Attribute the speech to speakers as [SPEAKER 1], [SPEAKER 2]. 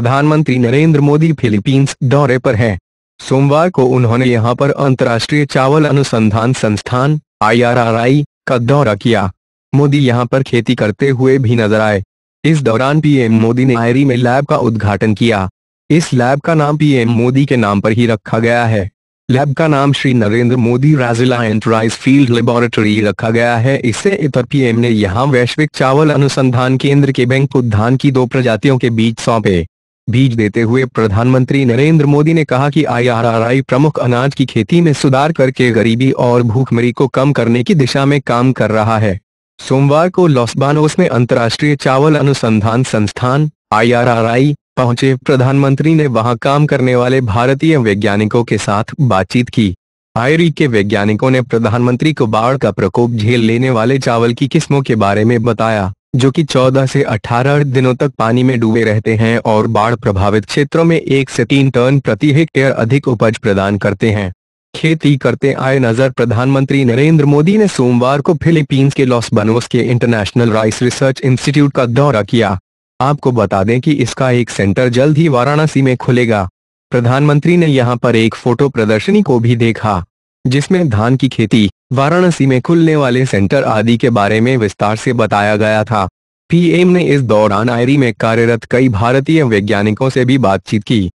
[SPEAKER 1] प्रधानमंत्री नरेंद्र मोदी फिलीपींस दौरे पर हैं। सोमवार को उन्होंने यहाँ पर अंतर्राष्ट्रीय चावल अनुसंधान संस्थान आईआरआरआई का दौरा किया। मोदी यहाँ पर खेती करते हुए भी नज़र आए। इस दौरान पीएम मोदी ने आयरी में लैब का उद्घाटन किया। इस लैब का नाम पीएम मोदी के नाम पर ही रखा गया है। लैब का नाम श्री नरेंद्र मोदी राजिला एंटराइज फ़ील्ड लेबोरेटरी रखा गया है। इससे इतर पीएम ने यहाँ वैश्विक चावल अनुसंधान केंद्र के बैंक उद्यान की दो प्रजातियों के बीच सौंपे। बीज देते हुए प्रधानमंत्री नरेंद्र मोदी ने कहा कि आईआरआरआई प्रमुख अनाज की खेती में सुधार करके गरीबी और भूखमरी को कम करने की दिशा में काम कर रहा है। सोमवार को लॉसबानोस में अंतर्राष्ट्रीय चावल अनुसंधान संस्थान आई पहुँचे प्रधानमंत्री ने वहाँ काम करने वाले भारतीय वैज्ञानिकों के साथ बातचीत की। आयरी के वैज्ञानिकों ने प्रधानमंत्री को बाढ़ का प्रकोप झेल लेने वाले चावल की किस्मों के बारे में बताया। जो कि 14 से 18 दिनों तक पानी में डूबे रहते हैं और बाढ़ प्रभावित क्षेत्रों में एक से तीन टन प्रति हेक्टेयर अधिक उपज प्रदान करते हैं। खेती करते आए नज़र प्रधानमंत्री नरेंद्र मोदी ने सोमवार को फिलीपींस के लॉस बनोस के इंटरनेशनल राइस रिसर्च इंस्टीट्यूट का दौरा किया। आपको बता दें कि इसका एक सेंटर जल्द ही वाराणसी में खुलेगा। प्रधानमंत्री ने यहाँ पर एक फ़ोटो प्रदर्शनी को भी देखा, जिसमें धान की खेती वाराणसी में खुलने वाले सेंटर आदि के बारे में विस्तार से बताया गया था। पीएम ने इस दौरान आयरी में कार्यरत कई भारतीय वैज्ञानिकों से भी बातचीत की।